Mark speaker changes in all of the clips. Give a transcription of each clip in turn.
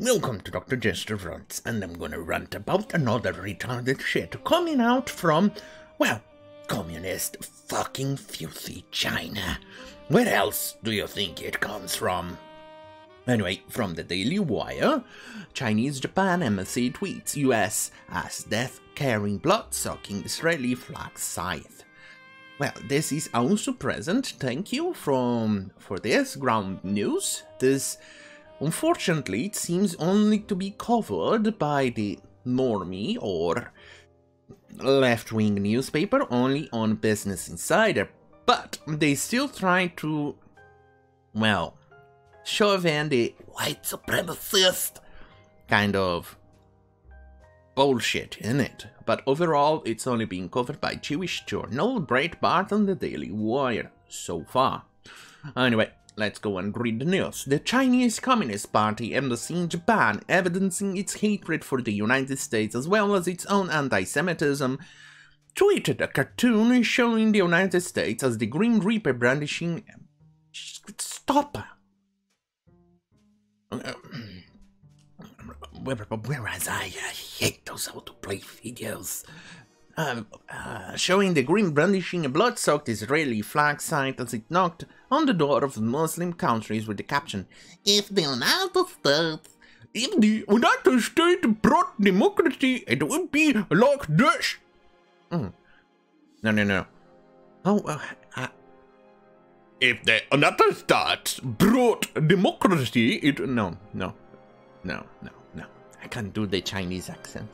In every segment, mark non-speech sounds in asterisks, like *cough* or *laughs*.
Speaker 1: Welcome to Dr. Jester Rants, and I'm gonna rant about another retarded shit coming out from, well, communist fucking filthy China. Where else do you think it comes from? Anyway, from the Daily Wire, Chinese Japan embassy tweets US as death carrying blood sucking Israeli flag scythe. Well, this is also present. Thank you from for this ground news. This unfortunately it seems only to be covered by the normie or left-wing newspaper only on Business Insider, but they still try to well shove in the white supremacist kind of bullshit in it, but overall it's only being covered by Jewish Journal, Breitbart and the Daily Wire so far. Anyway, let's go and read the news. The Chinese Communist Party embassy in Japan, evidencing its hatred for the United States as well as its own anti-Semitism, tweeted a cartoon showing the United States as the Grim Reaper brandishing... Stop! Whereas I uh, hate those autoplay videos. Uh, uh, showing the grim brandishing a blood-soaked Israeli flag site as it knocked on the door of Muslim countries with the caption, If the United States, if the United States brought democracy, it would be like this. Mm. No, no, no. Oh, uh, uh, if the United States brought democracy, it... no, No, no, no, no. I can't do the Chinese accent.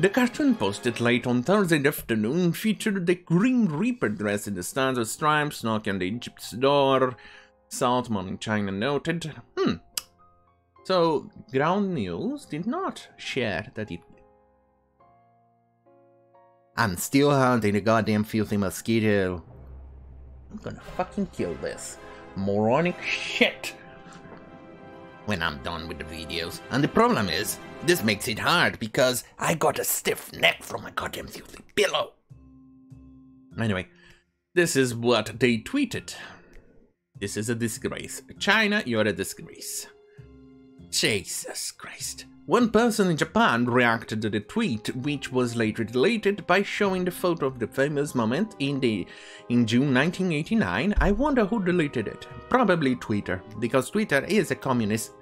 Speaker 1: The cartoon posted late on Thursday afternoon featured the Grim Reaper dressed in the of stripes knocking on the Egypt's door. South Morning China noted. Hmm. So, Ground News did not share that it... I'm still hunting the goddamn filthy mosquito. I'm gonna fucking kill this. Moronic shit when I'm done with the videos. And the problem is, this makes it hard because I got a stiff neck from my goddamn filthy pillow. Anyway, this is what they tweeted. This is a disgrace. China, you're a disgrace. Jesus Christ. One person in Japan reacted to the tweet, which was later deleted by showing the photo of the famous moment in the in June 1989. I wonder who deleted it. Probably Twitter, because Twitter is a communist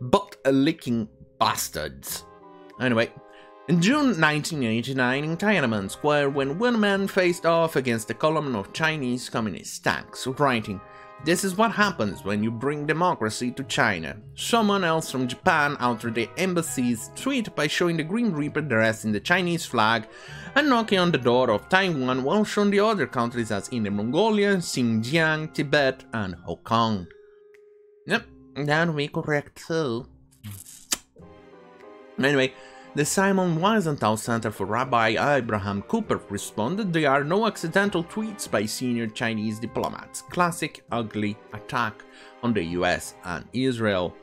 Speaker 1: butt-licking bastards. Anyway, in June 1989 in Tiananmen Square, when one man faced off against a column of Chinese communist tanks, writing, this is what happens when you bring democracy to China. Someone else from Japan altered the embassy's tweet by showing the Grim Reaper dressed in the Chinese flag and knocking on the door of Taiwan while showing the other countries as Inner Mongolia, Xinjiang, Tibet, and Hong Kong. Yep, that be correct too. Anyway, the Simon Wiesenthal Center for Rabbi Abraham Cooper responded there are no accidental tweets by senior Chinese diplomats. Classic ugly attack on the US and Israel.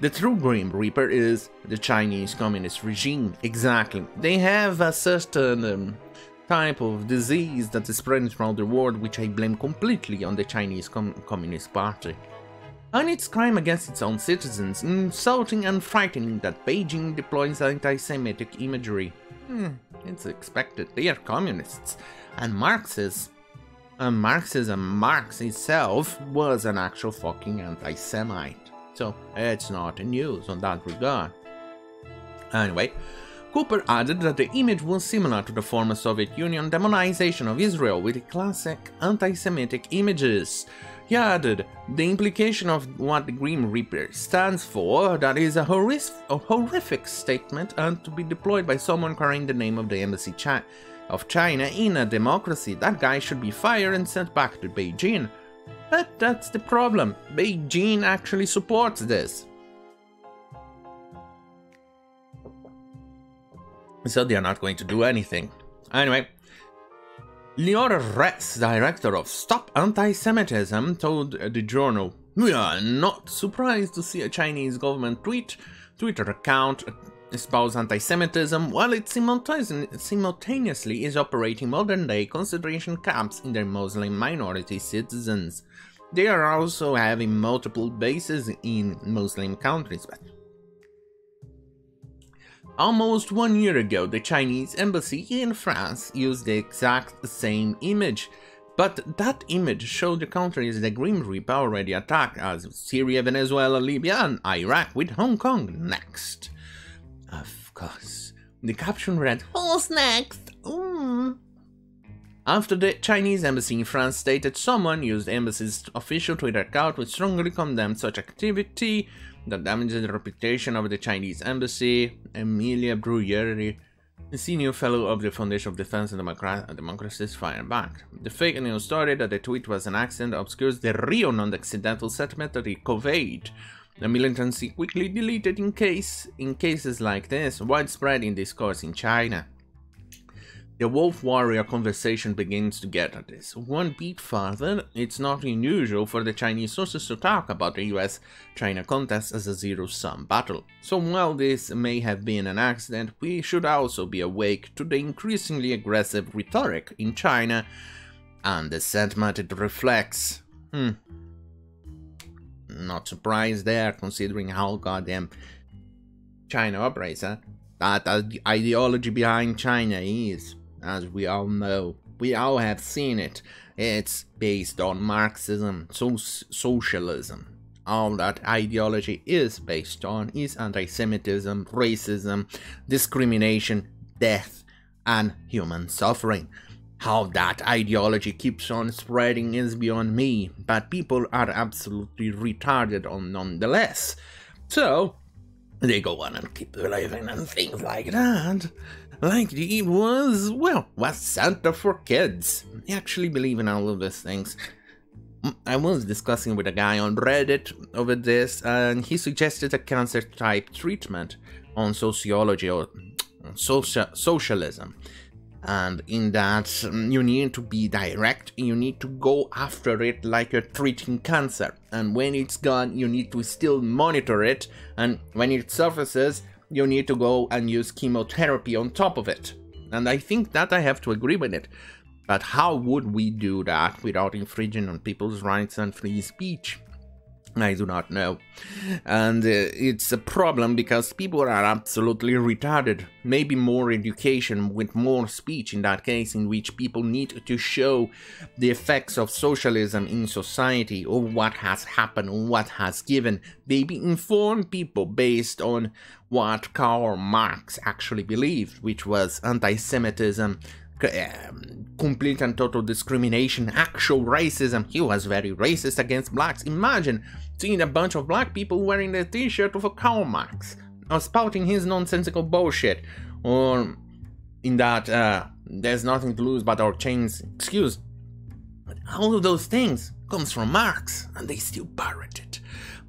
Speaker 1: The true Grim Reaper is the Chinese Communist regime. Exactly. They have a certain um, type of disease that is spreading throughout the world, which I blame completely on the Chinese Com Communist Party and its crime against its own citizens, insulting and frightening that Beijing deploys anti-Semitic imagery. Hmm, it's expected, they are communists, and Marxists. And Marxism, Marx itself, was an actual fucking anti-Semite. So, it's not news on that regard. Anyway, Cooper added that the image was similar to the former Soviet Union demonization of Israel with classic anti-Semitic images, he added, the implication of what the Grim Reaper stands for, that is a, a horrific statement and to be deployed by someone carrying the name of the embassy Chi of China in a democracy. That guy should be fired and sent back to Beijing. But that's the problem. Beijing actually supports this. So they're not going to do anything. Anyway, Liora Rez, director of Stop Anti-Semitism, told the journal, We are not surprised to see a Chinese government tweet, Twitter account espouse anti-Semitism while it simultaneously is operating modern-day concentration camps in their Muslim minority citizens. they are also having multiple bases in Muslim countries. But Almost one year ago, the Chinese embassy in France used the exact same image, but that image showed the countries the Grim Reaper already attacked as Syria, Venezuela, Libya and Iraq with Hong Kong next. Of course. The caption read, Who's next? Mm. After the Chinese embassy in France stated someone used the embassy's official Twitter account which strongly condemned such activity that damages the reputation of the Chinese embassy, Emilia Bruyere, a senior fellow of the Foundation of Defense and Democracy fired back. The fake news story that the tweet was an accident obscures the real non-accidental sentiment that it conveyed. The militancy quickly deleted in case in cases like this, widespread in discourse in China. The Wolf Warrior conversation begins to get at this. One beat further, it's not unusual for the Chinese sources to talk about the US-China contest as a zero-sum battle. So while this may have been an accident, we should also be awake to the increasingly aggressive rhetoric in China and the sentiment it reflects. Hmm. Not surprised there, considering how goddamn China operates, huh? That the ideology behind China is as we all know. We all have seen it. It's based on Marxism, so socialism. All that ideology is based on is anti-Semitism, racism, discrimination, death, and human suffering. How that ideology keeps on spreading is beyond me, but people are absolutely retarded on nonetheless. So, they go on and keep believing in things like that like he was, well, was Santa for kids. I actually believe in all of these things. Mm, I was discussing with a guy on Reddit over this, and he suggested a cancer type treatment on sociology or mm, social socialism. And in that, mm, you need to be direct, you need to go after it like you're treating cancer. And when it's gone, you need to still monitor it, and when it surfaces, you need to go and use chemotherapy on top of it. And I think that I have to agree with it. But how would we do that without infringing on people's rights and free speech? I do not know. And uh, it's a problem because people are absolutely retarded. Maybe more education with more speech in that case, in which people need to show the effects of socialism in society or what has happened, or what has given. Maybe inform people based on what Karl Marx actually believed, which was anti Semitism, um, complete and total discrimination, actual racism. He was very racist against blacks. Imagine seeing a bunch of black people wearing the t-shirt of a Karl Marx, or spouting his nonsensical bullshit, or in that uh, there's nothing to lose but our chains. Excuse. But all of those things comes from Marx, and they still parrot it.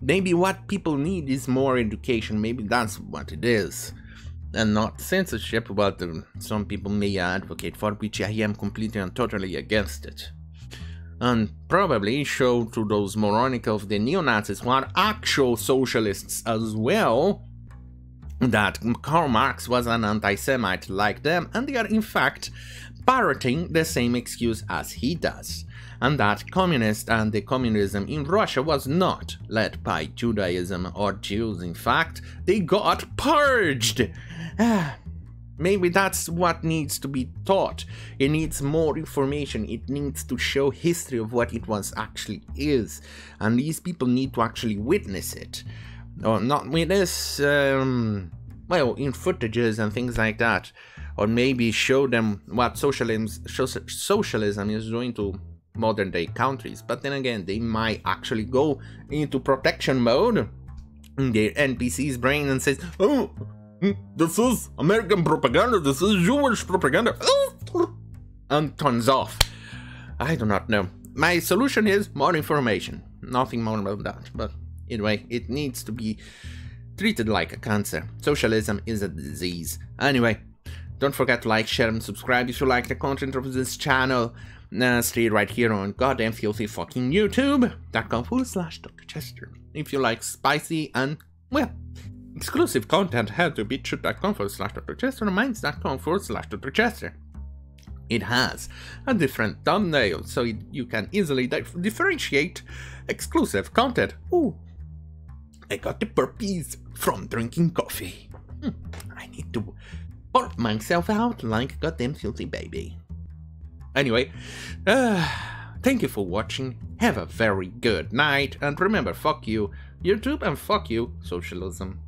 Speaker 1: Maybe what people need is more education. Maybe that's what it is and not censorship, what um, some people may advocate for, which I am completely and totally against it. And probably show to those moronic of the neo-Nazis who are actual socialists as well, that Karl Marx was an anti-Semite like them, and they are in fact parroting the same excuse as he does and that communist and the communism in Russia was not led by Judaism or Jews. In fact, they got purged. *sighs* Maybe that's what needs to be taught. It needs more information. It needs to show history of what it was actually is. And these people need to actually witness it. Or not witness, um, well, in footages and things like that. Or maybe show them what socialism, socialism is doing to modern day countries. But then again, they might actually go into protection mode in their NPC's brain and says, Oh, mm, this is American propaganda, this is Jewish propaganda, *laughs* and turns off. I do not know. My solution is more information. Nothing more about that. But anyway, it needs to be treated like a cancer. Socialism is a disease. Anyway, don't forget to like, share, and subscribe if you like the content of this channel. Uh, stay right here on goddamn filthy fucking YouTube.com forward slash Dr. Jester. If you like spicy and, well, exclusive content, head to BitChute.com forward slash Dr. Jester and Minds.com forward slash Dr. Jester. It has a different thumbnail, so it, you can easily dif differentiate exclusive content. Ooh, I got the burpees from drinking coffee. Hmm, I need to pour myself out like a goddamn filthy baby. Anyway, uh, thank you for watching, have a very good night, and remember, fuck you, YouTube, and fuck you, socialism.